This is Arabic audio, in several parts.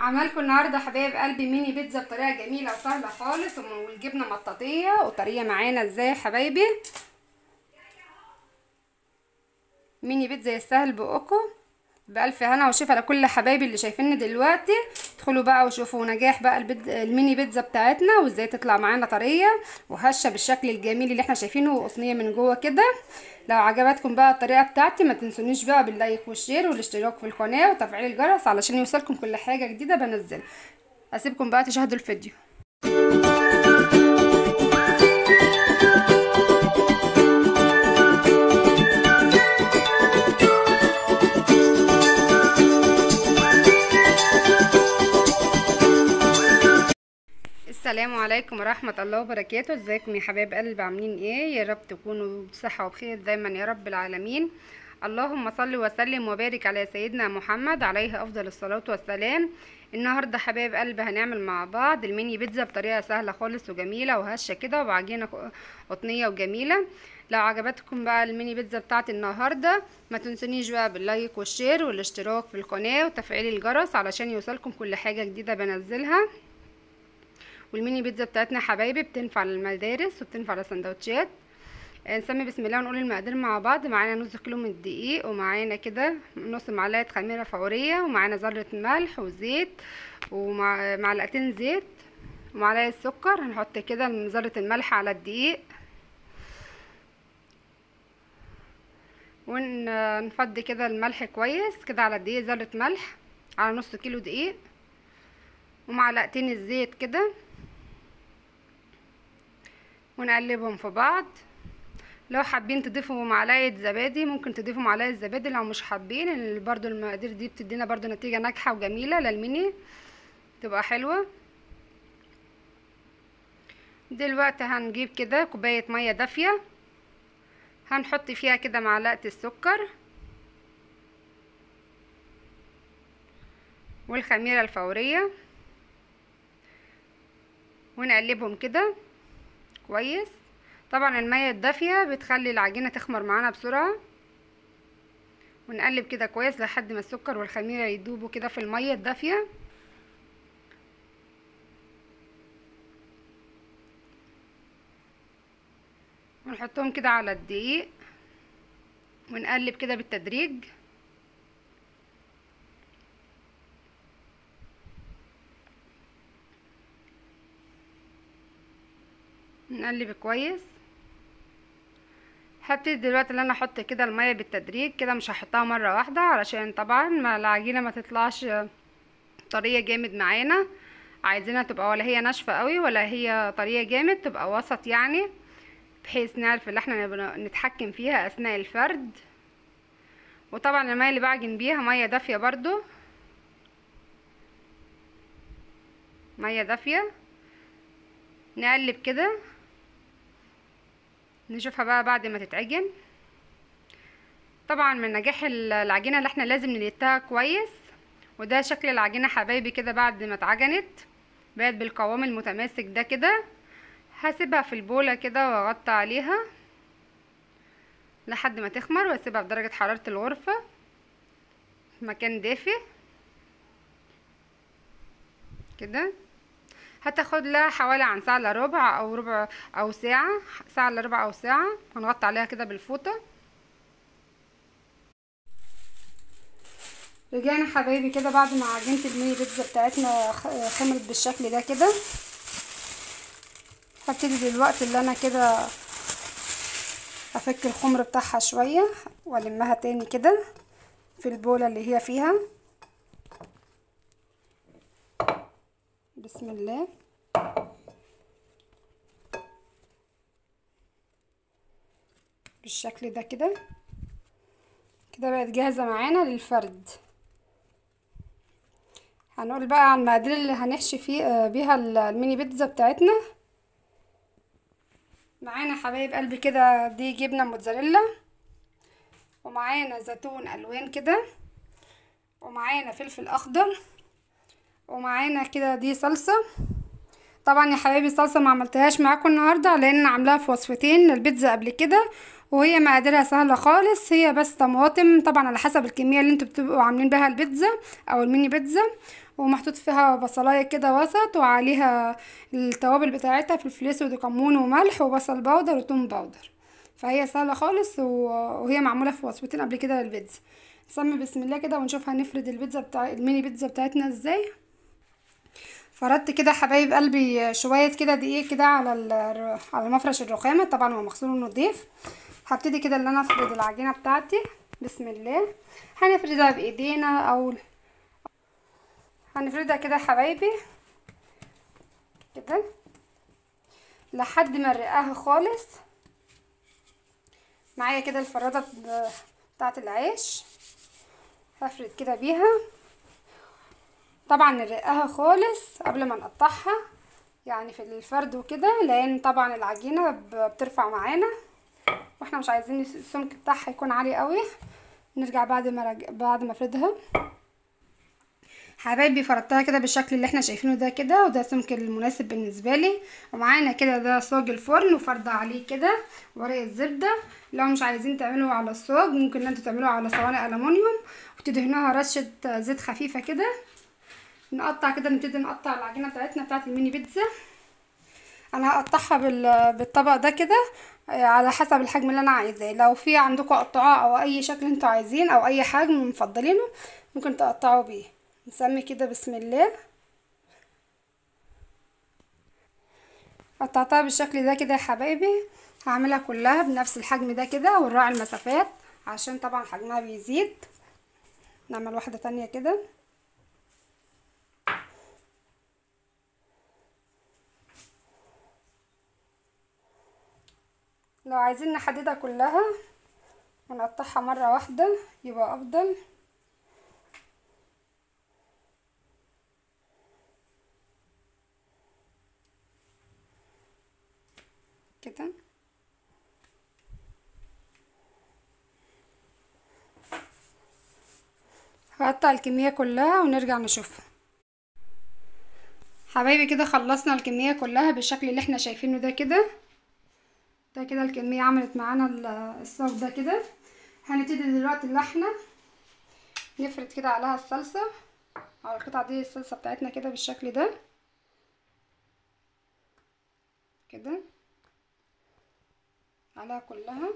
عملكم النهارده حبايب قلبي ميني بيتزا بطريقة جميلة وسهلة خالص والجبنة مطاطية وطريقه معانا إزاي يا حبايبي؟ ميني بيتزا يستاهل بقكم. بألف هنا وشفا لكل حبايبي اللي شايفيني دلوقتي. ادخلوا بقى وشوفوا نجاح بقى البيت الميني بيتزا بتاعتنا وازاي تطلع معانا طرية وهشة بالشكل الجميل اللي إحنا شايفينه وقطنية من جوه كده. لو عجبتكم بقى الطريقة بتاعتي ما تنسونيش بقى بال like وال share والاشتراك في القناة وتفعيل الجرس علشان يوصلكم كل حاجة جديدة بنزلها أسيبكم بقى تشاهدوا الفيديو. السلام عليكم ورحمة الله وبركاته. ازيكم يا حبايب قلب؟ عاملين إيه؟ يا رب تكونوا بصحة وبخير دايما يا رب العالمين. اللهم صل وسلم وبارك على سيدنا محمد عليه أفضل الصلاة والسلام. النهاردة حبايب قلب هنعمل مع بعض الميني بيتزا بطريقة سهلة خالص وجميلة وهشة كده وبعجينة قطنية وجميلة. لو عجبتكم بقى الميني بيتزا بتاعت النهاردة ما تنسونيش بقى بال like وال share والاشتراك في القناة وتفعيل الجرس علشان يوصلكم كل حاجة جديدة بنزلها. والميني بيتزا بتاعتنا حبايبي بتنفع للمدارس وبتنفع للسندوتشات. نسمي بسم الله ونقول المقادير مع بعض. معانا نص كيلو من الدقيق ومعانا كده نص معلقة خميرة فورية ومعانا ذرة ملح وزيت ومعلقتين زيت ومعلقة سكر. هنحط كده ذرة الملح على الدقيق. ونفضي كده الملح كويس كده على الدقيق ذرة ملح على نص كيلو دقيق ومعلقتين الزيت كده. ونقلبهم في بعض. لو حابين تضيفوا معلقة زبادي ممكن تضيفوا معلقة زبادي. لو مش حابين برضو المقادير دي بتدينا برضو نتيجة ناجحة وجميلة للميني تبقى حلوة. دلوقتي هنجيب كده كوباية مية دافية. هنحط فيها كده معلقة السكر. والخميرة الفورية. ونقلبهم كده. كويس. طبعا المية الدافية بتخلي العجينة تخمر معانا بسرعة. ونقلب كده كويس لحد ما السكر والخميرة يدوبوا كده في المية الدافية. ونحطهم كده على الدقيق. ونقلب كده بالتدريج. نقلب كويس. هبتدي دلوقتي ان أنا أحط كده المية بالتدريج كده مش هحطها مرة واحدة علشان طبعا ما العجينة ما تطلعش طرية جامد معانا. عايزينها تبقى ولا هي ناشفة قوي ولا هي طرية جامد تبقى وسط يعني بحيث نعرف ان إحنا نتحكم فيها أثناء الفرد. وطبعا المية اللي بعجن بيها مية دافية برضو. مية دافية. نقلب كده. نشوفها بقى بعد ما تتعجن. طبعا من نجاح العجينة اللي إحنا لازم نلتها كويس وده شكل العجينة حبايبي كده بعد ما اتعجنت بقت بالقوام المتماسك ده كده. هسيبها في البولة كده وأغطي عليها لحد ما تخمر وأسيبها بدرجه حرارة الغرفة. في مكان دافي. كده. هتاخد لها حوالي عن ساعة الا ربع أو ربع أو ساعة ساعة الا ربع أو ساعة. هنغطي عليها كده بالفوطة. رجعنا حبايبي كده بعد ما عجينة الميني بيتزا بتاعتنا خمرت بالشكل ده كده. هبتدي دلوقتي اللي أنا كده أفك الخمر بتاعها شوية وألمها تاني كده في البولة اللي هي فيها. بسم الله. بالشكل ده كده. كده بقت جاهزة معانا للفرد. هنقول بقى عن المقادير اللي هنحشي فيه بيها الميني بيتزا بتاعتنا. معانا حبايب قلبي كده دي جبنة موتزاريلا. ومعانا زيتون ألوان كده. ومعانا فلفل أخضر. ومعانا كده دي صلصة. طبعا يا حبايبي الصلصة ما عملتهاش معاكم النهاردة لأن عاملاها في وصفتين للبيتزا قبل كده وهي مقاديرها سهلة خالص هي بس طماطم طبعا على حسب الكمية اللي أنتوا بتبقوا عاملين بها البيتزا أو الميني بيتزا ومحطوط فيها بصلاية كده وسط وعليها التوابل بتاعتها فلفل أسود وكمون وملح وبصل powder وتوم powder فهي سهلة خالص وهي معمولة في وصفتين قبل كده للبيتزا. نسمي بسم الله كده ونشوف هنفرد البيتزا بتاع الميني بيتزا بتاعتنا إزاي. فردت كده حبايب قلبي شوية كده دقيق كده على على مفرش الرخامة. طبعا هو مغسول ونضيف هبتدي كده إن أنا أفرد العجينة بتاعتي. بسم الله. هنفردها بإيدينا أو هنفردها كده حبايبي. كده. لحد ما نرقاها خالص. معايا كده الفرادة بتاعت العيش. هفرد كده بيها. طبعا نرقاها خالص قبل ما نقطعها يعني في الفرد وكده لأن طبعا العجينة بترفع معانا وإحنا مش عايزين السمك بتاعها يكون عالي قوي. نرجع بعد ما رج... بعد ما أفردها. حبايبي فردتها كده بالشكل اللي إحنا شايفينه ده كده وده السمك المناسب بالنسبة لي. ومعانا كده ده صاج الفرن وفرده عليه كده ورقة زبدة. لو مش عايزين تعملوا على الصاج ممكن أنتوا تعملوا على صواني الومنيوم وتدهنوها رشة زيت خفيفة كده. نقطع كده نبتدي نقطع العجينة بتاعتنا بتاعت الميني بيتزا. أنا هقطعها بالطبق ده كده على حسب الحجم اللي أنا عايزاه. لو في عندكم قطعاه أو أي شكل أنتوا عايزين أو أي حجم مفضلينه ممكن تقطعوا بيه. نسمي كده بسم الله. قطعتها بالشكل ده كده يا حبايبي. هعملها كلها بنفس الحجم ده كده ونراعي المسافات عشان طبعا حجمها بيزيد. نعمل واحدة تانية كده. لو عايزين نحددها كلها ونقطعها مرة واحدة يبقى أفضل. كده. هقطع الكمية كلها ونرجع نشوفها. حبايبي كده خلصنا الكمية كلها بالشكل اللي إحنا شايفينه ده كده. ده كده الكمية عملت معانا الصاج ده كده. هنبتدي دلوقتي اللي إحنا نفرد كده عليها الصلصة على القطعة دي الصلصة بتاعتنا كده بالشكل ده. كده. عليها كلها.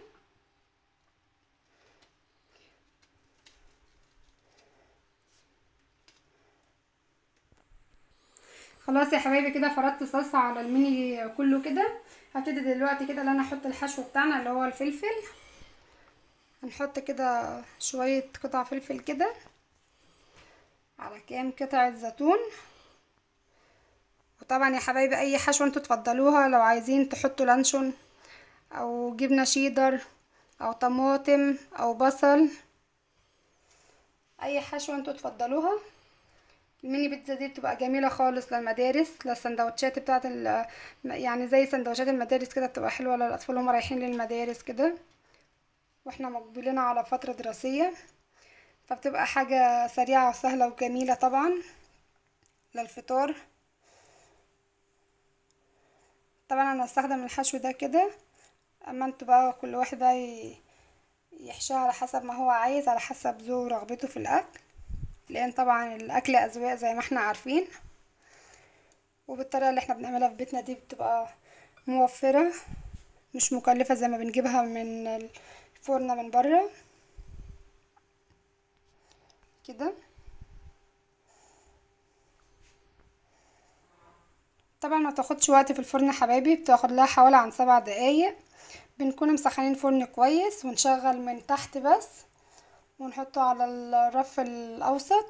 خلاص يا حبايبي كده فردت صلصة على الميني كله كده. هبتدي دلوقتي كده ان أنا أحط الحشو بتاعنا اللي هو الفلفل. هنحط كده شوية قطع فلفل كده على كام قطعة زيتون. وطبعا يا حبايبي أي حشوة أنتوا تفضلوها لو عايزين تحطوا لانشون أو جبنة شيدر أو طماطم أو بصل. أي حشوة أنتوا تفضلوها. الميني بيتزا دي بتبقى جميلة خالص للمدارس للسندوتشات بتاعة يعني زي سندوتشات المدارس كده بتبقى حلوة للأطفال وهم رايحين للمدارس كده وإحنا مقبلين على فترة دراسية فبتبقى حاجة سريعة وسهلة وجميلة طبعا للفطار. طبعا أنا هستخدم الحشو ده كده أما أنتوا بقى كل واحد بقى يحشيها على حسب ما هو عايز على حسب ذوقه ورغبته في الأكل. لأن طبعا الأكل أذواق زي ما إحنا عارفين وبالطريقة اللي إحنا بنعملها في بيتنا دي بتبقى موفرة مش مكلفة زي ما بنجيبها من الفرن من بره. كده. طبعا ما تاخدش وقت في الفرن حبايبي بتاخد لها حوالي عن سبع دقايق. بنكون مسخنين فرن كويس ونشغل من تحت بس. ونحطه على الرف الأوسط.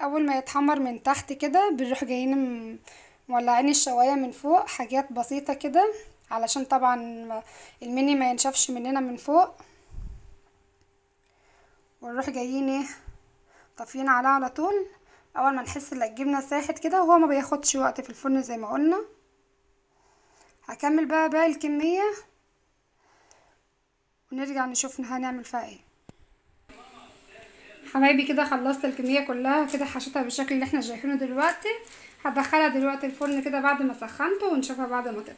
أول ما يتحمر من تحت كده بنروح جايين مولعين الشواية من فوق حاجات بسيطة كده علشان طبعا الميني ما ينشفش مننا من فوق. ونروح جايين إيه طافيين عليه على طول. أول ما نحس إن الجبنة ساحت كده وهو ما بياخدش وقت في الفرن زي ما قلنا. هكمل بقى باقي الكمية. ونرجع نشوف هنعمل فيها إيه. حبايبي كده خلصت الكمية كلها كده حشيتها بالشكل اللي إحنا شايفينه دلوقتي. هدخلها دلوقتي الفرن كده بعد ما سخنته ونشوفها بعد ما تطلع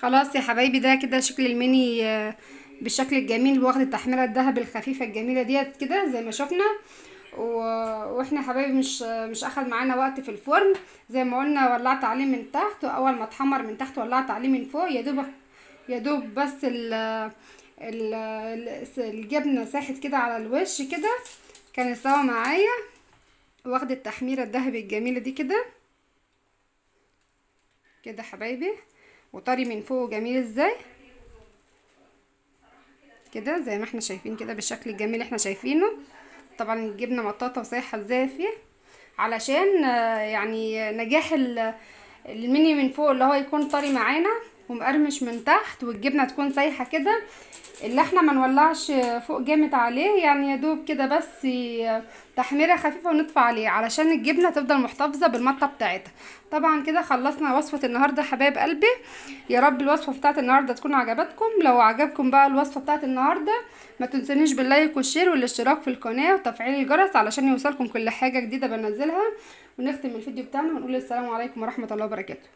خلاص يا حبايبي ده كده شكل الميني آه، بالشكل الجميل واخد التحميرة الذهب الخفيفة الجميلة ديت كده زي ما شفنا. و... وإحنا حبايبي مش مش أخد معانا وقت في الفرن. زي ما قلنا ولعت عليه من تحت وأول ما اتحمر من تحت ولعت عليه من فوق يا دوب يا دوب بس ال ال ال- الجبنة ساحت كده على الوش كده كان استوى معايا. واخد التحميرة الذهبي الجميلة دي كده. كده حبايبي. وطري من فوق جميل إزاي؟ كده زي ما إحنا شايفين كده بالشكل الجميل إحنا شايفينه. طبعا الجبنة مطاطة وسايحة إزاي فيه؟ علشان آه، يعني نجاح ال- الميني من فوق اللي هو يكون طري معانا. ومقرمش من تحت والجبنة تكون سايحة كده اللي إحنا ما نولعش فوق جامد عليه يعني يا دوب كده بس تحميرة خفيفة ونطفي عليه علشان الجبنة تفضل محتفظة بالمطة بتاعتها. طبعا كده خلصنا وصفة النهارده حبايب قلبي. يا رب الوصفة بتاعت النهارده تكون عجبتكم. لو عجبكم بقى الوصفة بتاعت النهارده ما تنسونيش باللايك والشير والاشتراك في القناة وتفعيل الجرس علشان يوصلكم كل حاجة جديدة بنزلها. ونختم الفيديو بتاعنا ونقول السلام عليكم ورحمة الله وبركاته.